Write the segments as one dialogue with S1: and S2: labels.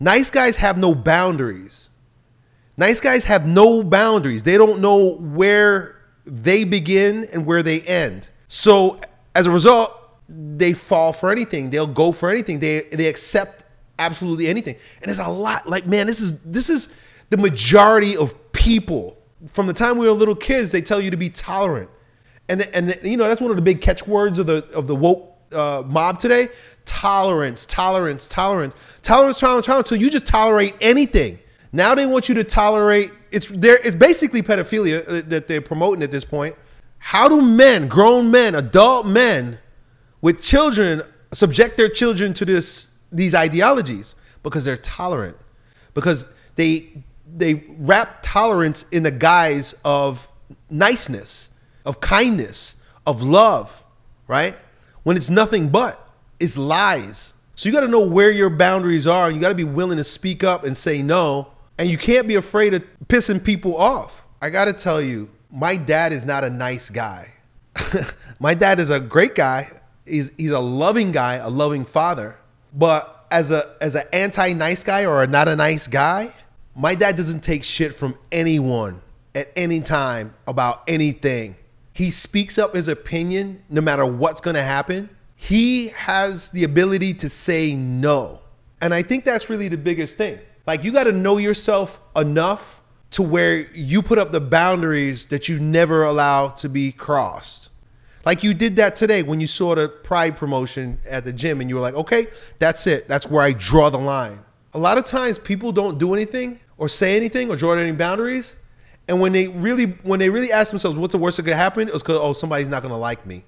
S1: Nice guys have no boundaries. Nice guys have no boundaries. They don't know where they begin and where they end. So as a result, they fall for anything. They'll go for anything. They they accept absolutely anything. And it's a lot like man, this is this is the majority of people. From the time we were little kids, they tell you to be tolerant. And and you know, that's one of the big catchwords of the of the woke uh, mob today. Tolerance, tolerance, tolerance, tolerance, tolerance, tolerance. So you just tolerate anything. Now they want you to tolerate. It's there. It's basically pedophilia uh, that they're promoting at this point. How do men, grown men, adult men, with children, subject their children to this these ideologies? Because they're tolerant. Because they they wrap tolerance in the guise of niceness, of kindness, of love, right? When it's nothing but it's lies. So you got to know where your boundaries are, and you got to be willing to speak up and say no and you can't be afraid of pissing people off. I gotta tell you, my dad is not a nice guy. my dad is a great guy. He's, he's a loving guy, a loving father. But as a as an anti-nice guy or a not a nice guy, my dad doesn't take shit from anyone at any time about anything. He speaks up his opinion no matter what's gonna happen. He has the ability to say no. And I think that's really the biggest thing. Like you got to know yourself enough to where you put up the boundaries that you never allow to be crossed. Like you did that today when you saw the pride promotion at the gym and you were like, okay, that's it. That's where I draw the line. A lot of times people don't do anything or say anything or draw any boundaries. And when they really when they really ask themselves what's the worst that could happen, it's because oh somebody's not gonna like me.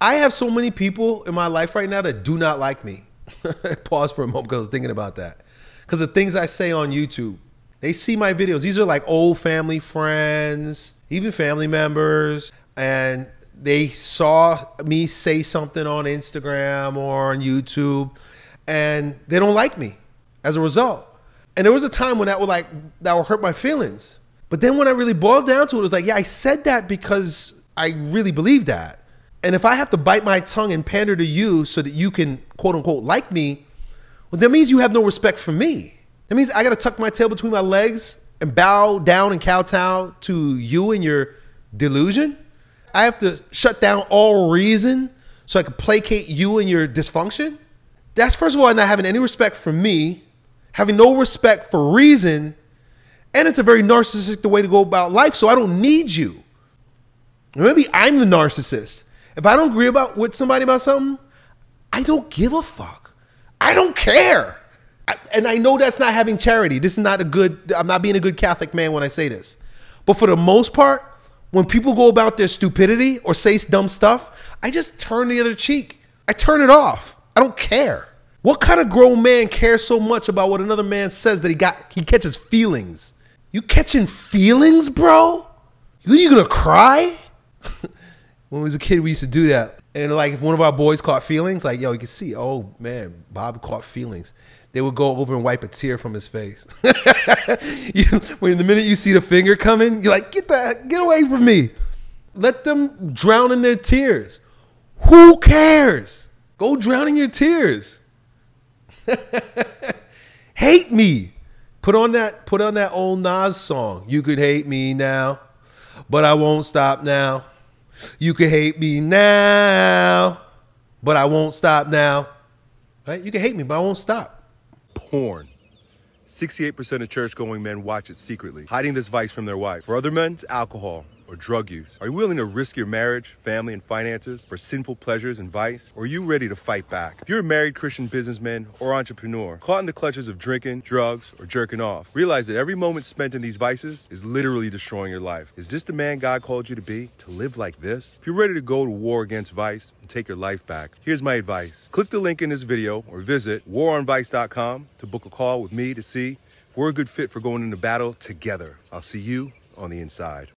S1: I have so many people in my life right now that do not like me. Pause for a moment because I was thinking about that because the things I say on YouTube. They see my videos. These are like old family friends, even family members, and they saw me say something on Instagram or on YouTube, and they don't like me as a result. And there was a time when that would like that would hurt my feelings. But then when I really boiled down to it, it was like, yeah, I said that because I really believe that. And if I have to bite my tongue and pander to you so that you can quote unquote like me, well, that means you have no respect for me. That means I got to tuck my tail between my legs and bow down and kowtow to you and your delusion. I have to shut down all reason so I can placate you and your dysfunction. That's first of all not having any respect for me, having no respect for reason, and it's a very narcissistic way to go about life. So I don't need you. Maybe I'm the narcissist. If I don't agree about with somebody about something, I don't give a fuck. I don't care. I, and I know that's not having charity. This is not a good, I'm not being a good Catholic man when I say this. But for the most part, when people go about their stupidity or say dumb stuff, I just turn the other cheek. I turn it off. I don't care. What kind of grown man cares so much about what another man says that he got he catches feelings? You catching feelings, bro? You, you gonna cry? when we was a kid, we used to do that. And like if one of our boys caught feelings, like yo, you can see, oh man, Bob caught feelings. They would go over and wipe a tear from his face. you, when the minute you see the finger coming, you're like, get that, get away from me. Let them drown in their tears. Who cares? Go drown in your tears. hate me. Put on that, put on that old Nas song. You could hate me now, but I won't stop now. You can hate me now, but I won't stop now. Right? You can hate me, but I won't stop.
S2: Porn. 68% of church going men watch it secretly, hiding this vice from their wife. For other men, it's alcohol or drug use? Are you willing to risk your marriage, family, and finances for sinful pleasures and vice? Or are you ready to fight back? If you're a married Christian businessman or entrepreneur caught in the clutches of drinking, drugs, or jerking off, realize that every moment spent in these vices is literally destroying your life. Is this the man God called you to be? To live like this? If you're ready to go to war against vice and take your life back, here's my advice. Click the link in this video or visit waronvice.com to book a call with me to see if we're a good fit for going into battle together. I'll see you on the inside.